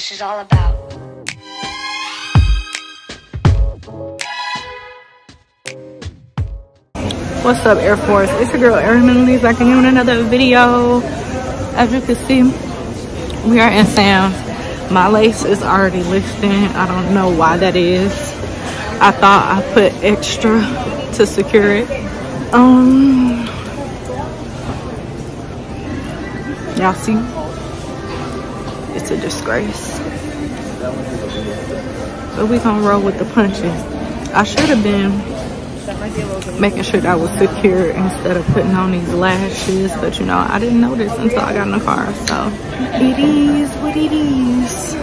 Is all about. What's up, Aer Force? It's your girl, Erin Lee, back again with another video. As you can see, we are in Sam's. My lace is already lifting. I don't know why that is. I thought I put extra to secure it. Um, y'all see? A disgrace. But we gonna roll with the punches. I should have been making sure that I was secure instead of putting on these lashes but you know i didn't notice until i got in the car so. It is what it is.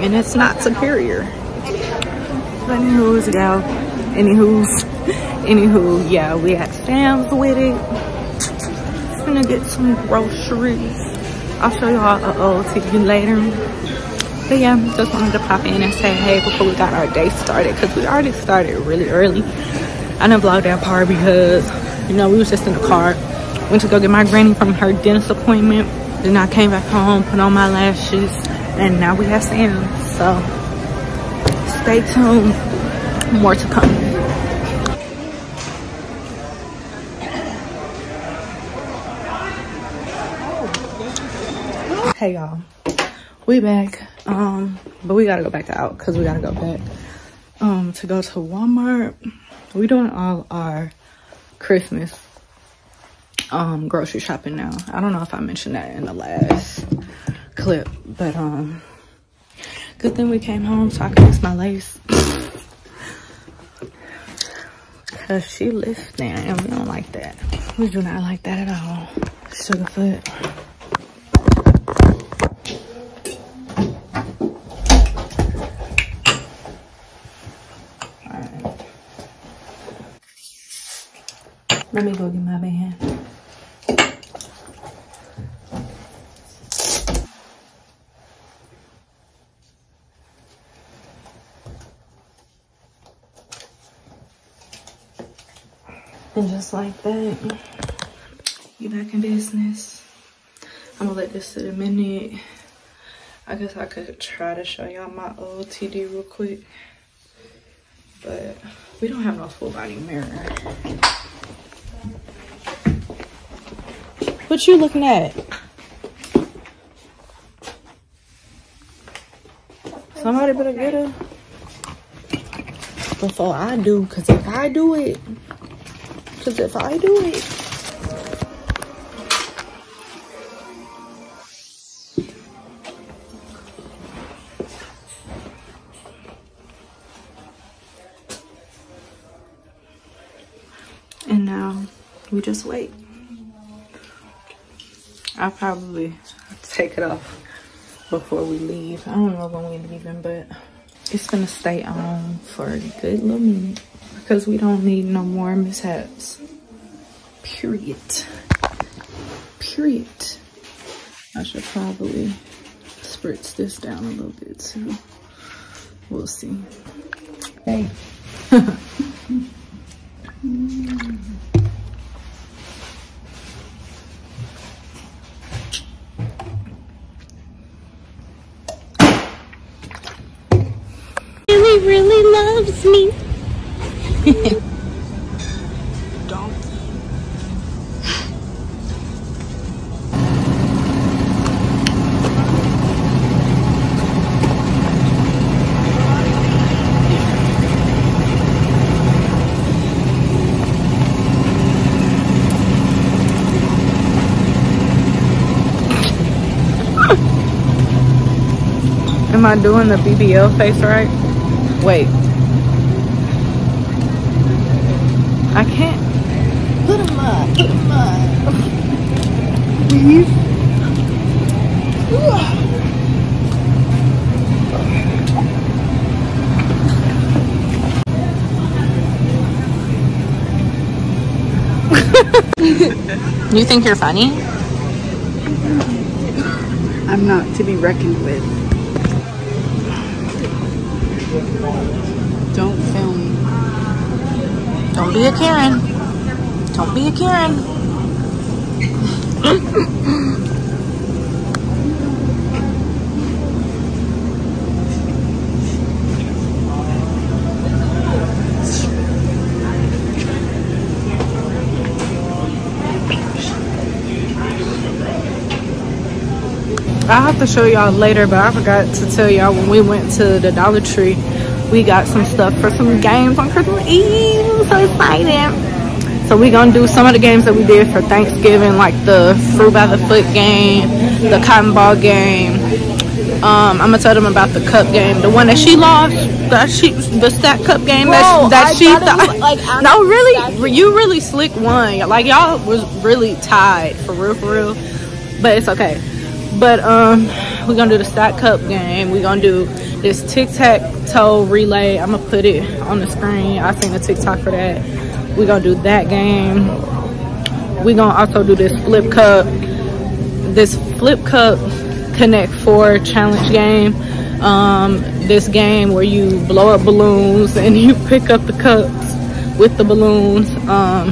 And it's not superior. Anywho's y'all anywho's anywho yeah we had sam's with it gonna get some groceries I'll show y'all a OOTD later. But yeah, just wanted to pop in and say hey before we got our day started because we already started really early. I didn't vlog that part because, you know, we was just in the car. Went to go get my granny from her dentist appointment. Then I came back home, put on my lashes, and now we have Sam. So stay tuned. More to come. Hey y'all. We back. Um but we gotta go back out because we gotta go back um to go to walmart. We doing all our christmas um grocery shopping now. I don't know if i mentioned that in the last clip but um good thing we came home so i could fix my lace. Because she lifting. And we don't like that. We do not like that at all. Sugarfoot Let me go get my band. And just like that, you back in business. I'm gonna let this sit a minute. I guess I could try to show y'all my OOTD real quick. But we don't have no full body mirror. What you looking at? Somebody better get her before I do. Cause if I do it, cause if I do it, and now we just wait. I'll probably take it off before we leave. I don't know when we're leaving, but it's gonna stay on for a good little minute because we don't need no more mishaps. Period. Period. I should probably spritz this down a little bit too. We'll see. Hey. really loves me. Am I doing the BBL face right? Wait. I can't. Put them up. Put them up. Please. you think you're funny? I'm not to be reckoned with. Don't film. Don't be a Karen. Don't be a Karen. I'll have to show y'all later, but I forgot to tell y'all when we went to the Dollar Tree, we got some stuff for some games on Christmas Eve. I'm so excited. So we're gonna do some of the games that we did for Thanksgiving, like the fruit by the foot game, the cotton ball game. Um, I'm gonna tell them about the cup game, the one that she lost, that she, the stack cup game that, that I she thought was, like, no, really, you really slick one. Like y'all was really tied for real, for real. But it's okay. But um, we're gonna do the stack cup game. We're gonna do this tic tac toe relay. I'm gonna put it on the screen. I seen the TikTok for that. We're gonna do that game. We're gonna also do this flip cup. This flip cup connect four challenge game. Um, this game where you blow up balloons and you pick up the cups with the balloons. Um,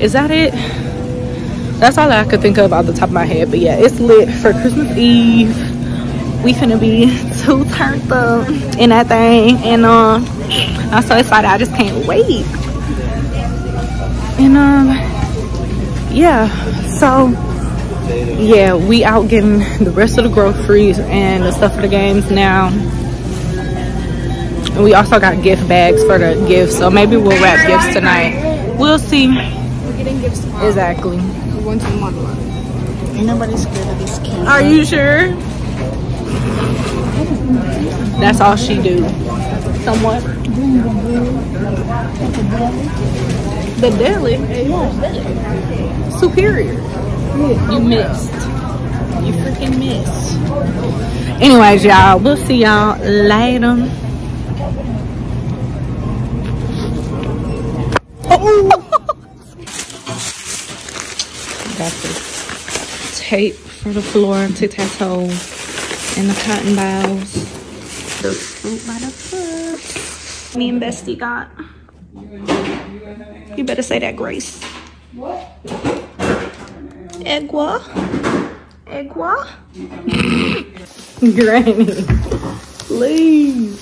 is that it? That's all I could think of off the top of my head. But yeah, it's lit for Christmas Eve. We finna be too turned up in that thing. And um I'm so excited. I just can't wait. And um yeah, so yeah, we out getting the rest of the groceries and the stuff for the games now. And we also got gift bags for the gifts. So maybe we'll wrap gifts tonight. We'll see. We're getting gifts tomorrow. Exactly. We're going to the Montmartre. Ain't nobody scared of this kid. Are you sure? That's all she do. Somewhat. The deli. Superior. You missed. You freaking missed. Anyways, y'all, we'll see y'all later. Got this tape for the floor, tic-tac-toe, and the cotton balls. The fruit by the foot. Me and Bestie got. You better say that, Grace. Egwa. Egwa. Granny. Please.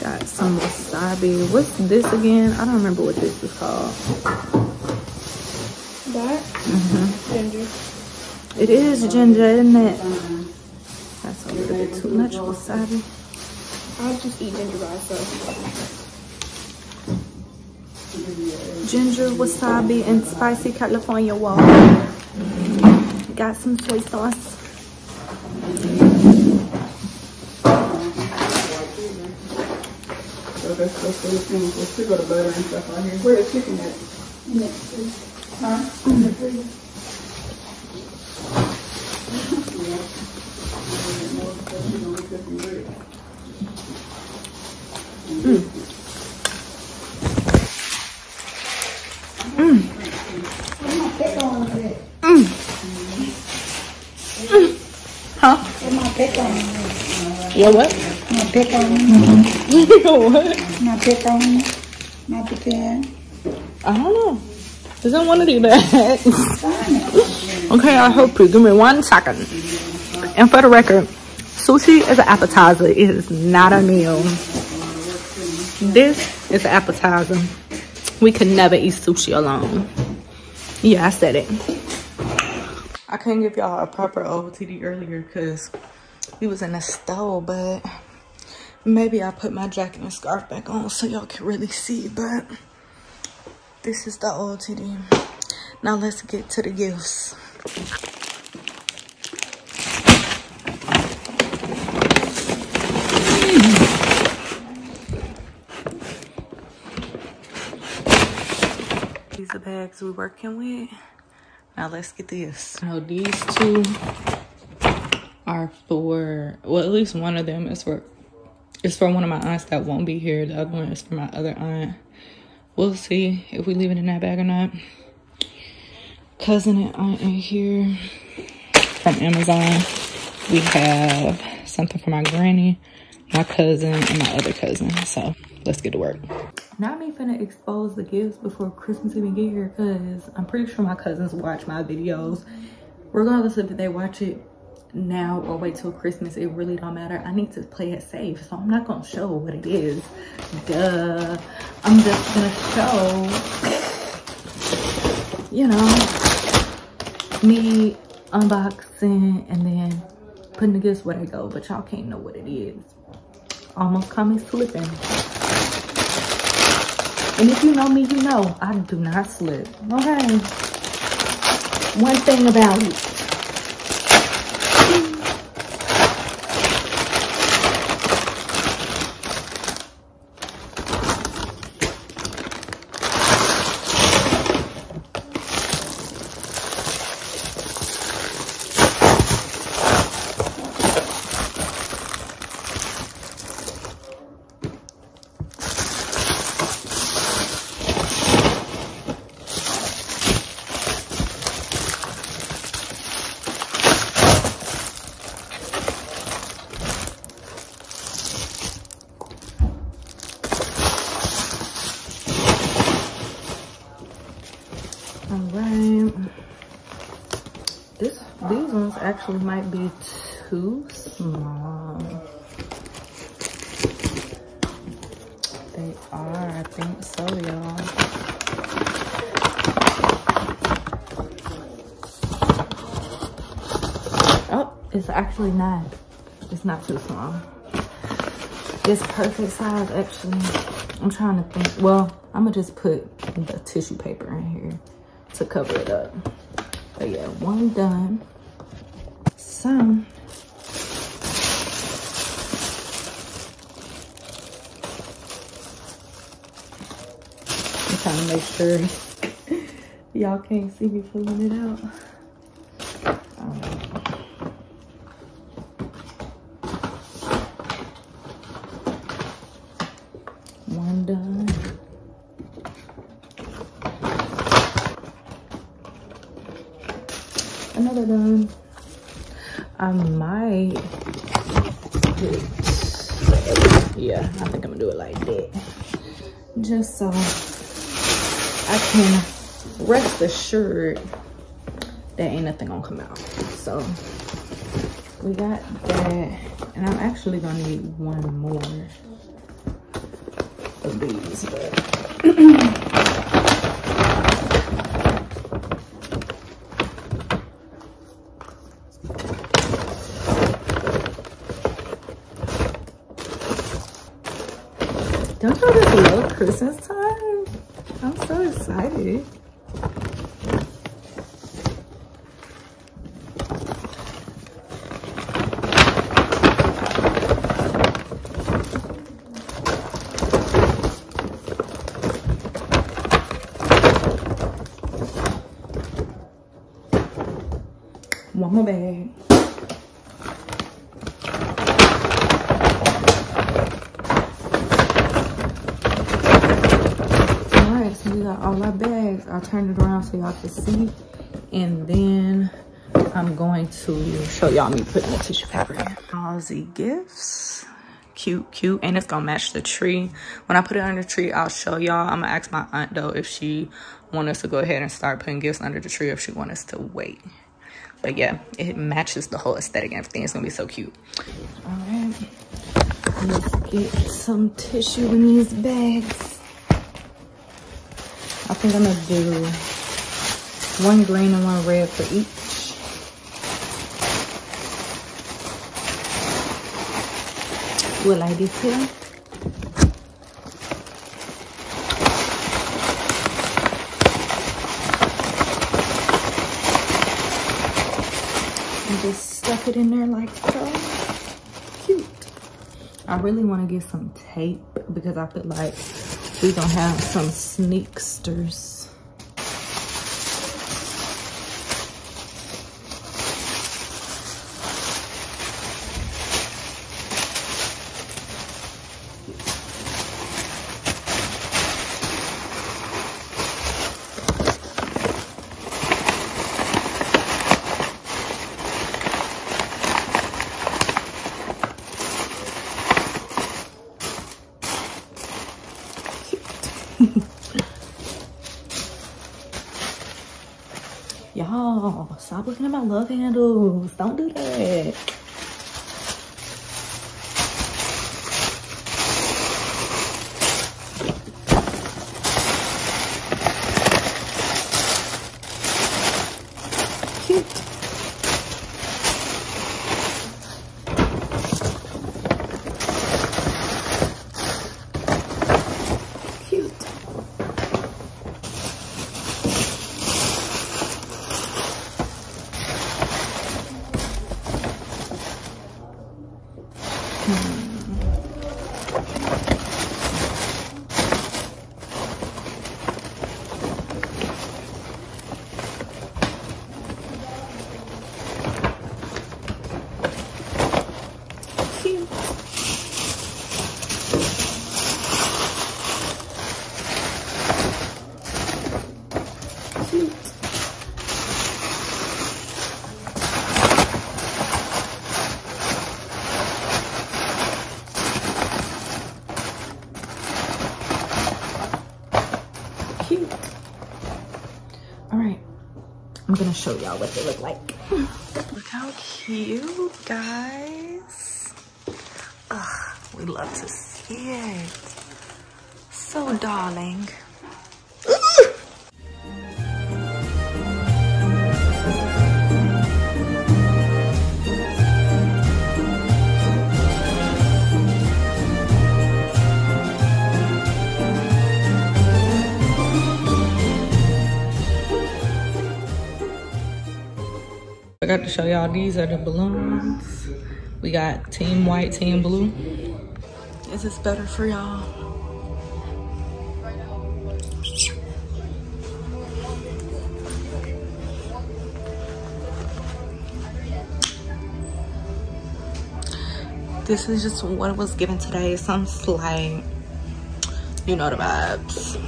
Got some wasabi. What's this again? I don't remember what this is called. That? Ginger. It is ginger, isn't it? That's a little bit too much wasabi. I'll just eat ginger by itself. Ginger, wasabi, and spicy California wall. Got some soy sauce. So that's that's the thing. We'll still go butter and stuff out here. Where the chicken at? Huh? Huh? My pick on Your what? My pick on what? My pick on. I don't know. Doesn't want to do that. okay, I hope you. Give me one second. And for the record, sushi is an appetizer. It is not a meal. This is an appetizer. We could never eat sushi alone. Yeah, I said it. I couldn't give y'all a proper OOTD earlier because we was in the stove, but maybe I put my jacket and scarf back on so y'all can really see, but this is the OOTD. Now let's get to the gifts. The bags we're working with. Now let's get this. Now these two are for, well, at least one of them is for, is for one of my aunts that won't be here. The other one is for my other aunt. We'll see if we leave it in that bag or not. Cousin and aunt are here from Amazon. We have something for my granny, my cousin, and my other cousin. So let's get to work. Not me finna expose the gifts before Christmas even get here because I'm pretty sure my cousins watch my videos. Regardless if they watch it now or wait till Christmas, it really don't matter. I need to play it safe, so I'm not gonna show what it is. Duh. I'm just gonna show, you know, me unboxing and then putting the gifts where they go, but y'all can't know what it is. Almost me slipping. And if you know me, you know I do not slip. Okay. One thing about it. All right. This these actually might be too small. They are, I think so, y'all. Oh, it's actually not. It's not too small. It's perfect size, actually. I'm trying to think. Well, I'm gonna just put the tissue paper in here to cover it up. But yeah, one done. So, I'm trying to make sure y'all can't see me pulling it out. Um, one done. Another done. I might yeah, I think I'm gonna do it like that. Just so I can rest assured that ain't nothing gonna come out. So we got that. And I'm actually gonna need one more of these, but don't y'all just love Christmas time? I'm so excited. One more bag. All right, so we got all our bags. I'll turn it around so y'all can see. And then I'm going to show y'all me putting the tissue paper in. Aussie gifts. Cute, cute. And it's gonna match the tree. When I put it under the tree, I'll show y'all. I'm gonna ask my aunt though if she want us to go ahead and start putting gifts under the tree if she want us to wait. But yeah, it matches the whole aesthetic and everything. It's gonna be so cute. All right, let's get some tissue in these bags. I think I'm gonna do one green and one red for each. Will I detail? and just stuff it in there like so. Cute. I really want to get some tape because I feel like going to have some sneaksters. Cute. Y'all looking at my love handles don't do that cute cute cute cute cute all right i'm gonna show y'all what they look like. Look how cute guys. Ugh, we love to see it. So darling I got to show y'all these are the balloons. We got team white, team blue. Is this better for y'all? This is just what was given today. Some slight, you know the vibes.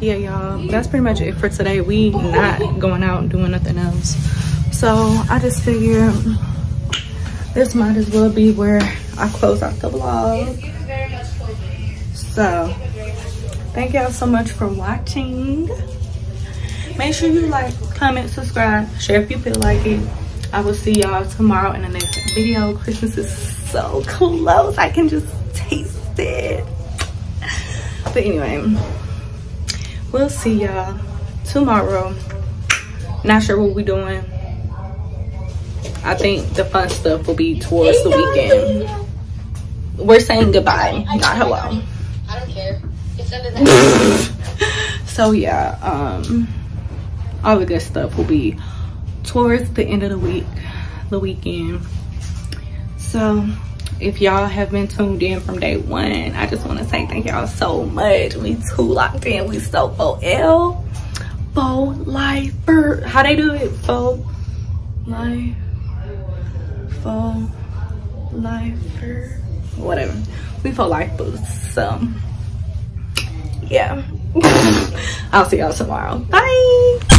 Yeah, y'all, that's pretty much it for today. We not going out and doing nothing else. So I just figured this might as well be where I close out the vlog. So thank y'all so much for watching. Make sure you like, comment, subscribe, share if you feel like it. I will see y'all tomorrow in the next video. Christmas is so close. I can just taste it. But anyway, we'll see y'all tomorrow. Not sure what we doing. I think the fun stuff will be towards the weekend. We're saying goodbye, not hello. I don't care. It's So yeah, um, all the good stuff will be towards the end of the week, the weekend. So if y'all have been tuned in from day one, I just want to say thank y'all so much. We too locked in. We so full L, full lifer. How they do it? Full life, full lifer, whatever. We full life boosts. So yeah. I'll see y'all tomorrow. Bye.